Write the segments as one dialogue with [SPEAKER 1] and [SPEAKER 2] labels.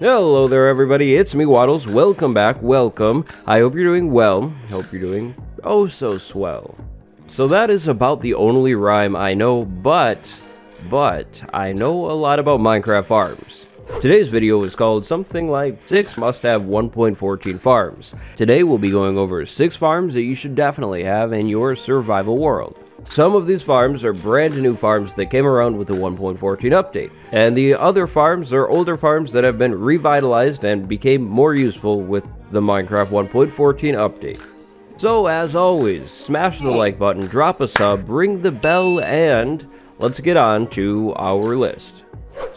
[SPEAKER 1] Hello there, everybody. It's me, Wattles. Welcome back. Welcome. I hope you're doing well. Hope you're doing oh so swell. So that is about the only rhyme I know, but, but, I know a lot about Minecraft farms. Today's video is called something like 6 must have 1.14 farms. Today we'll be going over 6 farms that you should definitely have in your survival world. Some of these farms are brand new farms that came around with the 1.14 update, and the other farms are older farms that have been revitalized and became more useful with the Minecraft 1.14 update. So as always, smash the like button, drop a sub, ring the bell, and let's get on to our list.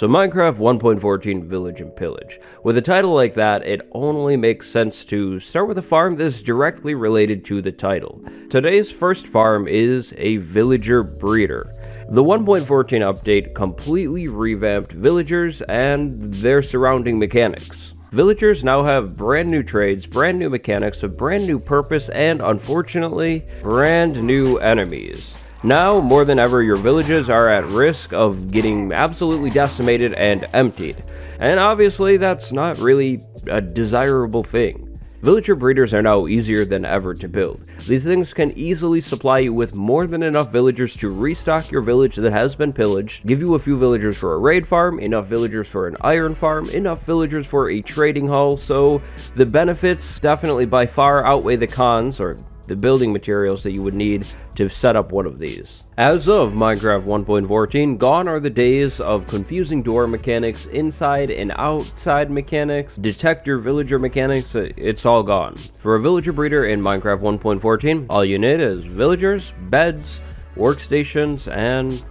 [SPEAKER 1] So Minecraft 1.14 Village and Pillage. With a title like that, it only makes sense to start with a farm that's directly related to the title. Today's first farm is a villager breeder. The 1.14 update completely revamped villagers and their surrounding mechanics. Villagers now have brand new trades, brand new mechanics, a brand new purpose, and unfortunately, brand new enemies. Now, more than ever, your villages are at risk of getting absolutely decimated and emptied. And obviously, that's not really a desirable thing. Villager breeders are now easier than ever to build. These things can easily supply you with more than enough villagers to restock your village that has been pillaged, give you a few villagers for a raid farm, enough villagers for an iron farm, enough villagers for a trading hall, so the benefits definitely by far outweigh the cons, or the building materials that you would need to set up one of these. As of Minecraft 1.14, gone are the days of confusing door mechanics, inside and outside mechanics, detector villager mechanics, it's all gone. For a villager breeder in Minecraft 1.14, all you need is villagers, beds, workstations, and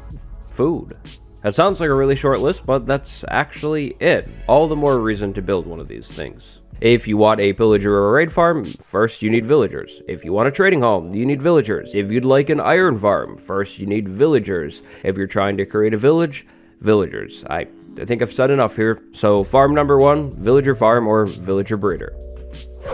[SPEAKER 1] food. That sounds like a really short list, but that's actually it. All the more reason to build one of these things. If you want a pillager or a raid farm, first you need villagers. If you want a trading hall, you need villagers. If you'd like an iron farm, first you need villagers. If you're trying to create a village, villagers. I, I think I've said enough here. So farm number one, villager farm or villager breeder.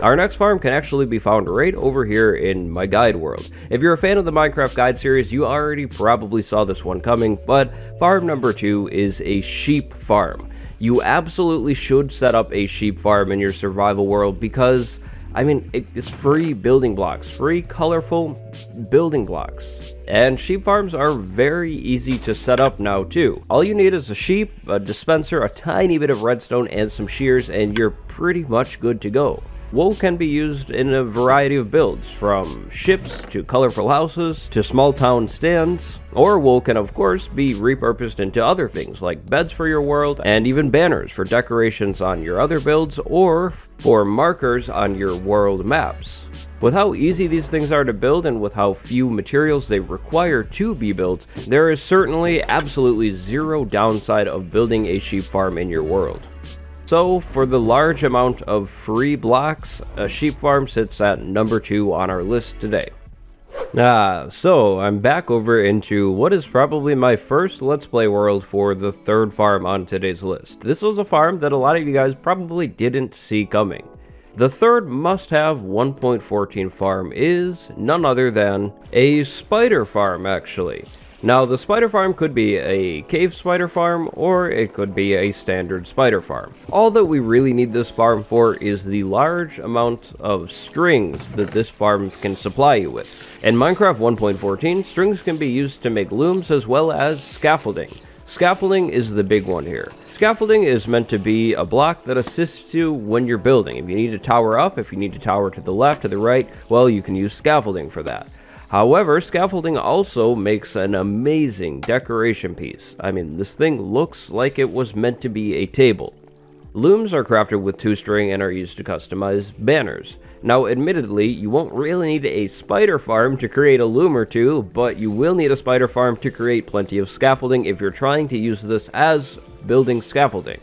[SPEAKER 1] Our next farm can actually be found right over here in my guide world. If you're a fan of the Minecraft guide series, you already probably saw this one coming, but farm number two is a sheep farm. You absolutely should set up a sheep farm in your survival world because, I mean, it's free building blocks, free colorful building blocks. And sheep farms are very easy to set up now too. All you need is a sheep, a dispenser, a tiny bit of redstone, and some shears, and you're pretty much good to go. Wool can be used in a variety of builds, from ships to colorful houses to small town stands, or wool can of course be repurposed into other things like beds for your world and even banners for decorations on your other builds or for markers on your world maps. With how easy these things are to build and with how few materials they require to be built, there is certainly absolutely zero downside of building a sheep farm in your world. So, for the large amount of free blocks, a sheep farm sits at number 2 on our list today. Ah, so I'm back over into what is probably my first Let's Play world for the third farm on today's list. This was a farm that a lot of you guys probably didn't see coming. The third must-have 1.14 farm is none other than a spider farm, actually. Now, the spider farm could be a cave spider farm, or it could be a standard spider farm. All that we really need this farm for is the large amount of strings that this farm can supply you with. In Minecraft 1.14, strings can be used to make looms as well as scaffolding. Scaffolding is the big one here. Scaffolding is meant to be a block that assists you when you're building. If you need to tower up, if you need to tower to the left, to the right, well, you can use scaffolding for that. However, scaffolding also makes an amazing decoration piece. I mean, this thing looks like it was meant to be a table. Looms are crafted with two string and are used to customize banners. Now, admittedly, you won't really need a spider farm to create a loom or two, but you will need a spider farm to create plenty of scaffolding if you're trying to use this as building scaffolding.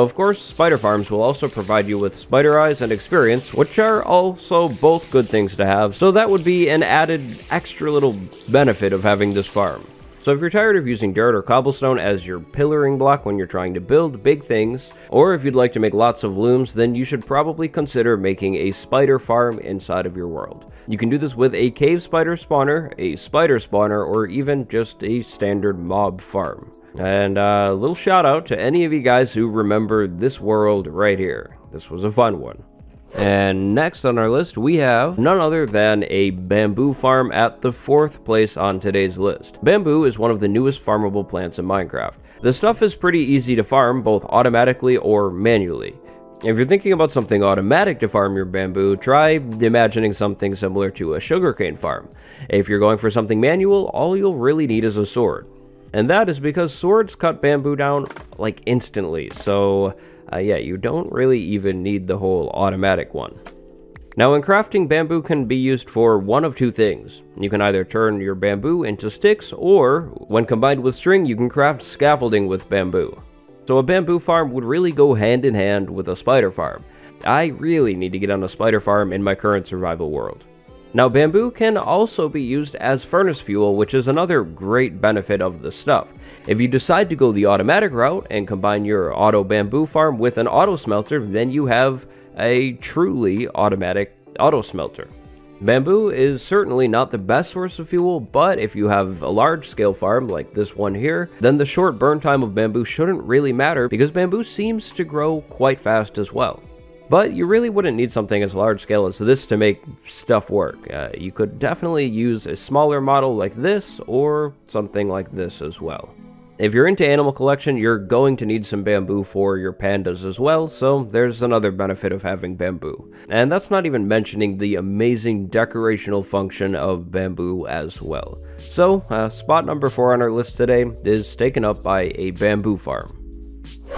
[SPEAKER 1] Of course, spider farms will also provide you with spider eyes and experience, which are also both good things to have, so that would be an added extra little benefit of having this farm. So if you're tired of using dirt or cobblestone as your pillaring block when you're trying to build big things, or if you'd like to make lots of looms, then you should probably consider making a spider farm inside of your world. You can do this with a cave spider spawner, a spider spawner, or even just a standard mob farm. And a uh, little shout out to any of you guys who remember this world right here. This was a fun one. And next on our list, we have none other than a bamboo farm at the fourth place on today's list. Bamboo is one of the newest farmable plants in Minecraft. The stuff is pretty easy to farm, both automatically or manually. If you're thinking about something automatic to farm your bamboo, try imagining something similar to a sugarcane farm. If you're going for something manual, all you'll really need is a sword. And that is because swords cut bamboo down like instantly, so uh, yeah, you don't really even need the whole automatic one. Now in crafting, bamboo can be used for one of two things. You can either turn your bamboo into sticks, or, when combined with string, you can craft scaffolding with bamboo. So a bamboo farm would really go hand in hand with a spider farm. I really need to get on a spider farm in my current survival world. Now bamboo can also be used as furnace fuel, which is another great benefit of the stuff. If you decide to go the automatic route and combine your auto bamboo farm with an auto smelter, then you have a truly automatic auto smelter. Bamboo is certainly not the best source of fuel, but if you have a large scale farm like this one here, then the short burn time of bamboo shouldn't really matter because bamboo seems to grow quite fast as well. But you really wouldn't need something as large scale as this to make stuff work. Uh, you could definitely use a smaller model like this or something like this as well. If you're into animal collection, you're going to need some bamboo for your pandas as well, so there's another benefit of having bamboo. And that's not even mentioning the amazing decorational function of bamboo as well. So, uh, spot number 4 on our list today is taken up by a bamboo farm.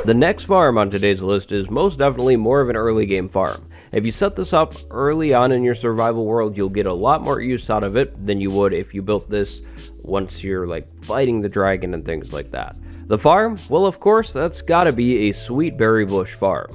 [SPEAKER 1] The next farm on today's list is most definitely more of an early game farm. If you set this up early on in your survival world, you'll get a lot more use out of it than you would if you built this once you're like fighting the dragon and things like that. The farm? Well, of course, that's gotta be a sweet berry bush farm.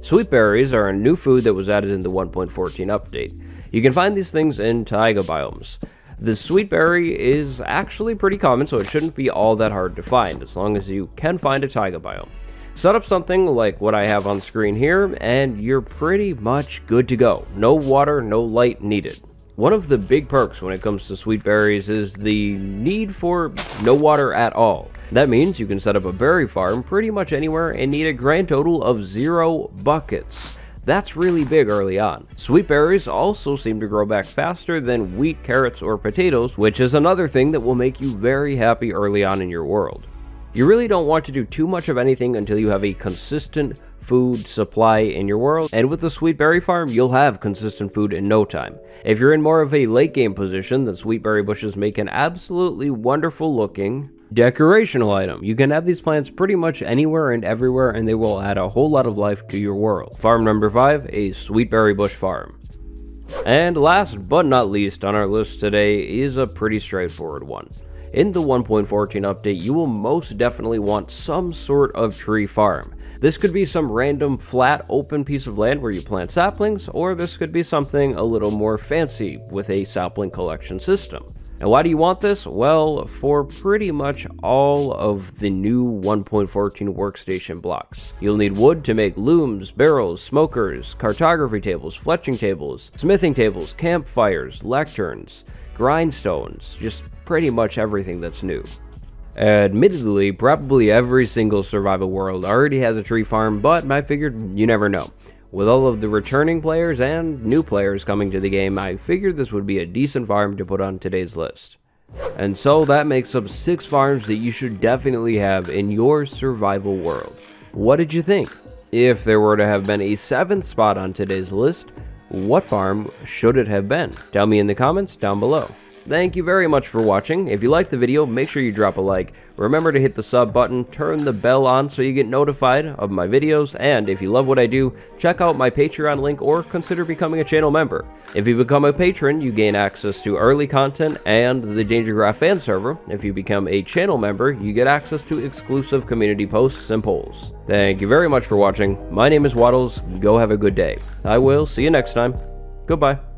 [SPEAKER 1] Sweet berries are a new food that was added in the 1.14 update. You can find these things in taiga biomes. The sweet berry is actually pretty common, so it shouldn't be all that hard to find, as long as you can find a taiga biome. Set up something like what I have on screen here, and you're pretty much good to go. No water, no light needed. One of the big perks when it comes to sweet berries is the need for no water at all. That means you can set up a berry farm pretty much anywhere and need a grand total of zero buckets. That's really big early on. Sweet berries also seem to grow back faster than wheat, carrots, or potatoes, which is another thing that will make you very happy early on in your world. You really don't want to do too much of anything until you have a consistent food supply in your world, and with the sweet berry farm, you'll have consistent food in no time. If you're in more of a late game position, the sweet berry bushes make an absolutely wonderful looking decorational item. You can have these plants pretty much anywhere and everywhere, and they will add a whole lot of life to your world. Farm number 5, a sweet berry bush farm. And last but not least on our list today is a pretty straightforward one. In the 1.14 update, you will most definitely want some sort of tree farm. This could be some random flat open piece of land where you plant saplings, or this could be something a little more fancy with a sapling collection system. And why do you want this? Well, for pretty much all of the new 1.14 workstation blocks. You'll need wood to make looms, barrels, smokers, cartography tables, fletching tables, smithing tables, campfires, lecterns, grindstones, just pretty much everything that's new. Admittedly, probably every single survival world already has a tree farm, but I figured you never know. With all of the returning players and new players coming to the game, I figured this would be a decent farm to put on today's list. And so that makes up 6 farms that you should definitely have in your survival world. What did you think? If there were to have been a 7th spot on today's list, what farm should it have been? Tell me in the comments down below. Thank you very much for watching. If you liked the video, make sure you drop a like. Remember to hit the sub button, turn the bell on so you get notified of my videos, and if you love what I do, check out my Patreon link or consider becoming a channel member. If you become a patron, you gain access to early content and the Dangergraph fan server. If you become a channel member, you get access to exclusive community posts and polls. Thank you very much for watching. My name is Wattles. Go have a good day. I will see you next time. Goodbye.